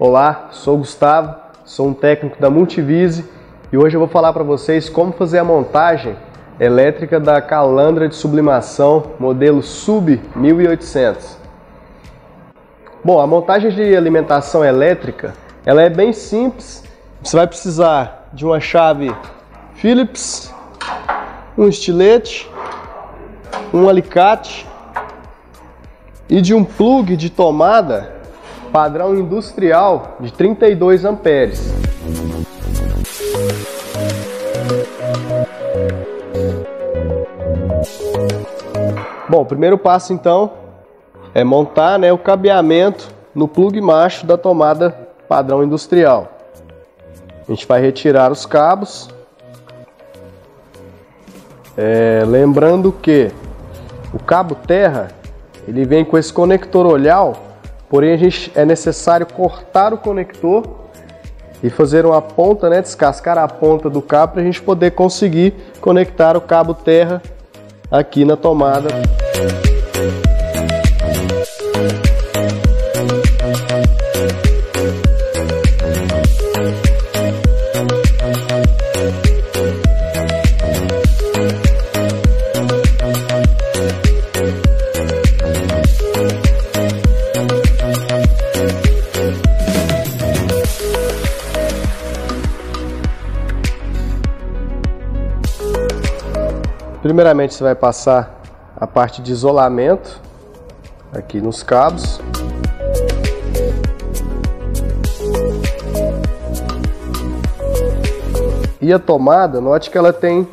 Olá, sou Gustavo, sou um técnico da Multivise e hoje eu vou falar para vocês como fazer a montagem elétrica da calandra de sublimação modelo Sub 1800. Bom, a montagem de alimentação elétrica ela é bem simples. Você vai precisar de uma chave Phillips, um estilete, um alicate e de um plug de tomada padrão industrial de 32 amperes. Bom, o primeiro passo então é montar né, o cabeamento no plug macho da tomada padrão industrial. A gente vai retirar os cabos. É, lembrando que o cabo terra ele vem com esse conector olhal Porém, a gente, é necessário cortar o conector e fazer uma ponta, né, descascar a ponta do cabo para a gente poder conseguir conectar o cabo terra aqui na tomada. Primeiramente você vai passar a parte de isolamento aqui nos cabos. E a tomada, note que ela tem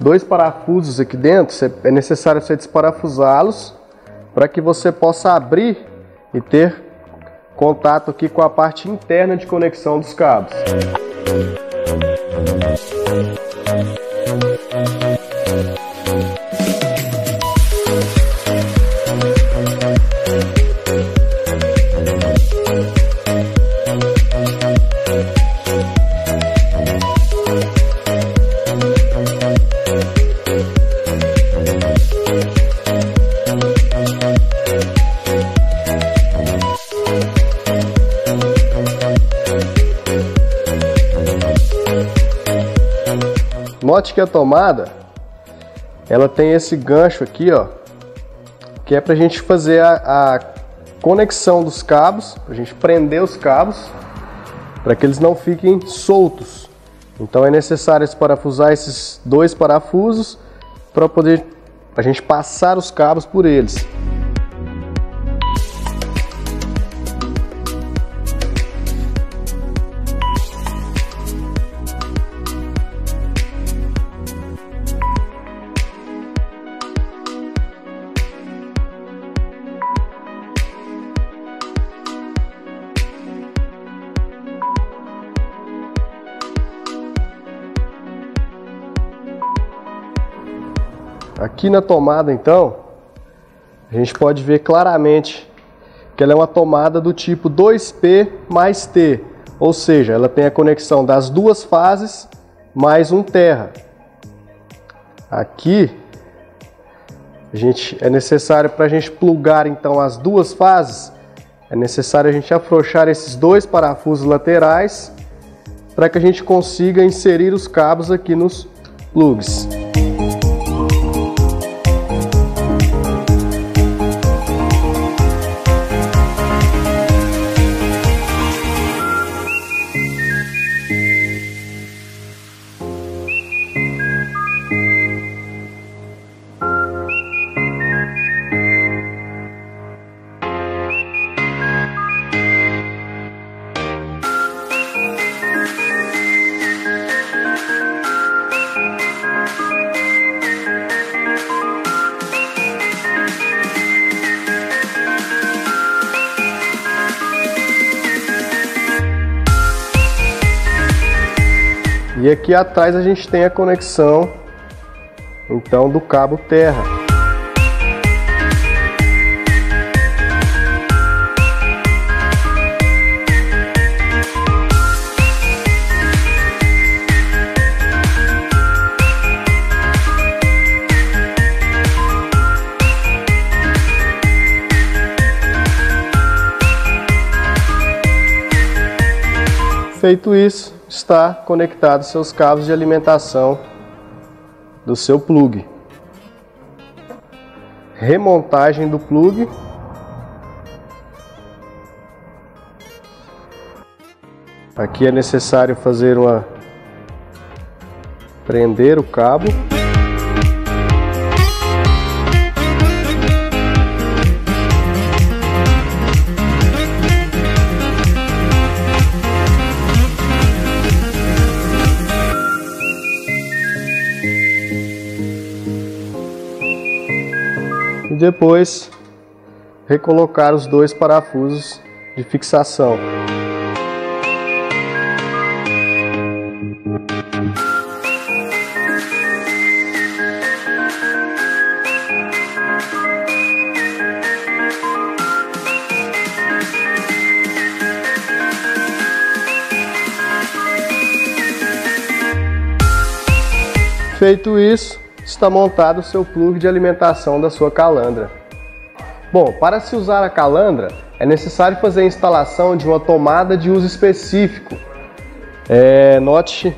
dois parafusos aqui dentro, é necessário você desparafusá-los para que você possa abrir e ter contato aqui com a parte interna de conexão dos cabos. Note que a tomada ela tem esse gancho aqui, ó, que é para a gente fazer a, a conexão dos cabos, a gente prender os cabos, para que eles não fiquem soltos. Então é necessário parafusar esses dois parafusos para poder a gente passar os cabos por eles. Aqui na tomada, então, a gente pode ver claramente que ela é uma tomada do tipo 2P mais T, ou seja, ela tem a conexão das duas fases mais um terra. Aqui, a gente, é necessário para a gente plugar então as duas fases, é necessário a gente afrouxar esses dois parafusos laterais para que a gente consiga inserir os cabos aqui nos plugs. E aqui atrás a gente tem a conexão então do cabo terra. Feito isso, está conectado seus cabos de alimentação do seu plug. Remontagem do plug. Aqui é necessário fazer uma prender o cabo. Depois recolocar os dois parafusos de fixação. Feito isso, está montado o seu plug de alimentação da sua calandra. Bom, para se usar a calandra, é necessário fazer a instalação de uma tomada de uso específico. É, note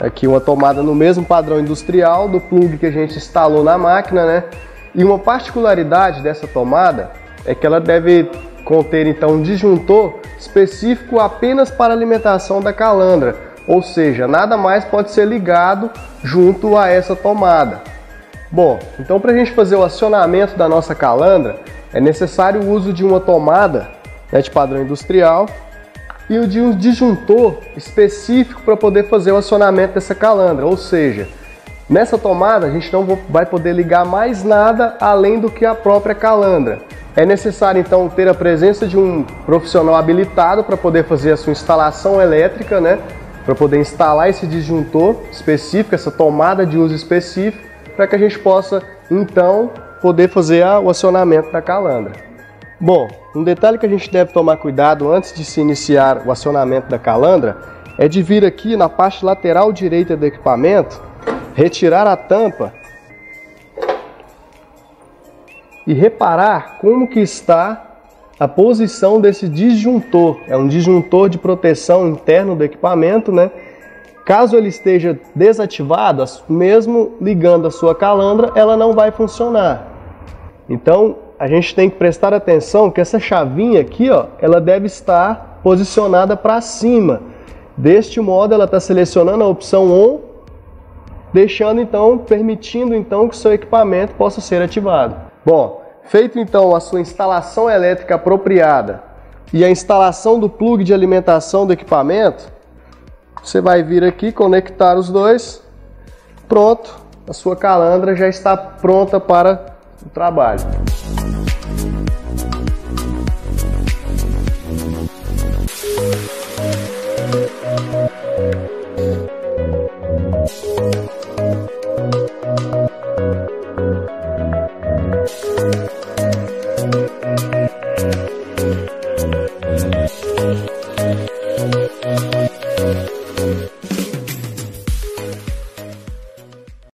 aqui uma tomada no mesmo padrão industrial do plug que a gente instalou na máquina, né? E uma particularidade dessa tomada é que ela deve conter então um disjuntor específico apenas para alimentação da calandra, ou seja, nada mais pode ser ligado junto a essa tomada. Bom, então para a gente fazer o acionamento da nossa calandra, é necessário o uso de uma tomada né, de padrão industrial e o de um disjuntor específico para poder fazer o acionamento dessa calandra, ou seja, nessa tomada a gente não vai poder ligar mais nada além do que a própria calandra. É necessário então ter a presença de um profissional habilitado para poder fazer a sua instalação elétrica, né? Para poder instalar esse disjuntor específico, essa tomada de uso específico, para que a gente possa então poder fazer o acionamento da calandra. Bom, um detalhe que a gente deve tomar cuidado antes de se iniciar o acionamento da calandra é de vir aqui na parte lateral direita do equipamento, retirar a tampa e reparar como que está a posição desse disjuntor. É um disjuntor de proteção interno do equipamento, né? Caso ele esteja desativado, mesmo ligando a sua calandra, ela não vai funcionar. Então, a gente tem que prestar atenção que essa chavinha aqui, ó, ela deve estar posicionada para cima. Deste modo, ela está selecionando a opção ON, deixando então, permitindo então que seu equipamento possa ser ativado. Bom, Feito então a sua instalação elétrica apropriada e a instalação do plug de alimentação do equipamento, você vai vir aqui conectar os dois. Pronto, a sua calandra já está pronta para o trabalho.